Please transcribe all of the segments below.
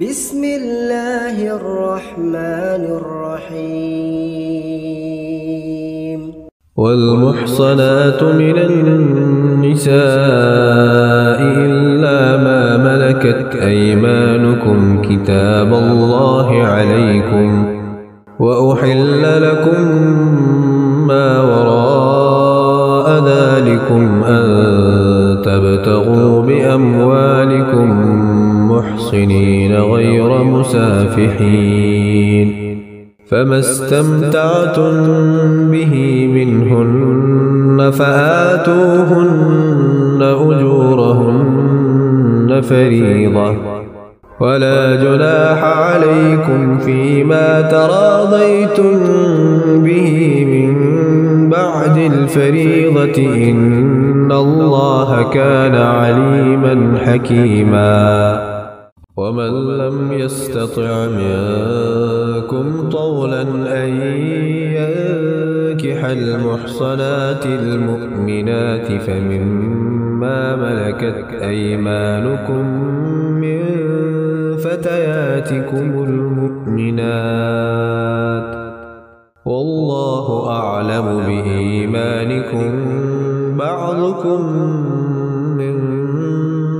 بسم الله الرحمن الرحيم والمحصنات من النساء إلا ما ملكت أيمانكم كتاب الله عليكم وأحل لكم ما وراء ذلكم أن تبتغوا بأموالكم محصنين غير مسافحين فما استمتعتم به منهن فآتوهن أجورهن فريضة ولا جناح عليكم فيما تراضيتم الفريضة إن الله كان عليما حكيما. ومن لم يستطع منكم طولا أن ينكح المحصنات المؤمنات فمما ملكت أيمانكم والله أعلم بإيمانكم. بعضكم من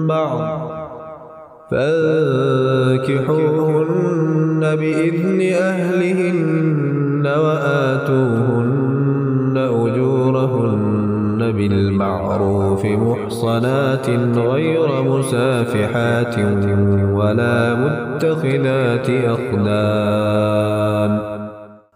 بعض. فانكحوهن بإذن أهلهن وآتوهن أجورهن بالمعروف محصنات غير مسافحات ولا متخذات أخدان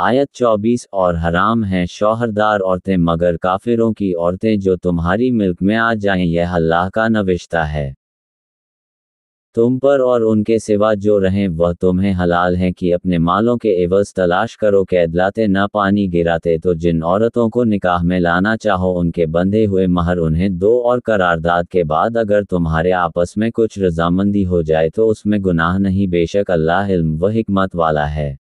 آیت چوبیس اور حرام ہیں شوہردار عورتیں مگر کافروں کی عورتیں جو تمہاری ملک میں آ جائیں یہ اللہ کا نوشتہ ہے۔ تم پر اور ان کے سوا جو رہیں وہ تمہیں حلال ہیں کہ اپنے مالوں کے عوض تلاش کرو کہ ادلاتے نہ پانی گراتے تو جن عورتوں کو نکاح میں لانا چاہو ان کے بندھے ہوئے مہر انہیں دو اور قرارداد کے بعد اگر تمہارے آپس میں کچھ رضامندی ہو جائے تو اس میں گناہ نہیں، بے شک اللہ علم و حکمت والا ہے۔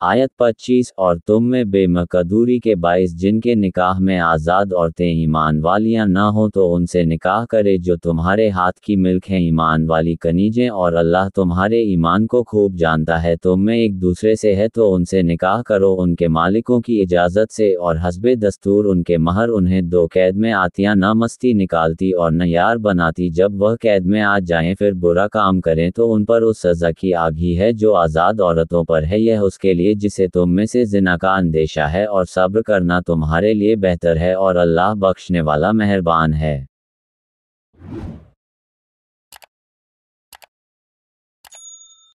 آیت پچیس، اور تم میں بے مقدوری کے باعث جن کے نکاح میں آزاد عورتیں ایمان والیاں نہ ہوں تو ان سے نکاح کرے جو تمہارے ہاتھ کی ملک ہیں ایمان والی کنیزیں، اور اللہ تمہارے ایمان کو خوب جانتا ہے۔ تم میں ایک دوسرے سے ہے تو ان سے نکاح کرو، ان کے مالکوں کی اجازت سے، اور حسب دستور ان کے مہر انہیں دو قید میں آتیاں نہ مستی نکالتی اور نہ یار بناتی۔ جب وہ قید میں آ جائیں، پھر برا کام کریں تو ان پر اس سزا کی آدھی ہے جو آزاد عورتوں پر ہے۔ یہ اس کے لیے جسے تم میں سے زنا کا اندیشہ ہے اور صبر کرنا تمہارے لیے بہتر ہے اور اللہ بخشنے والا مہربان ہے۔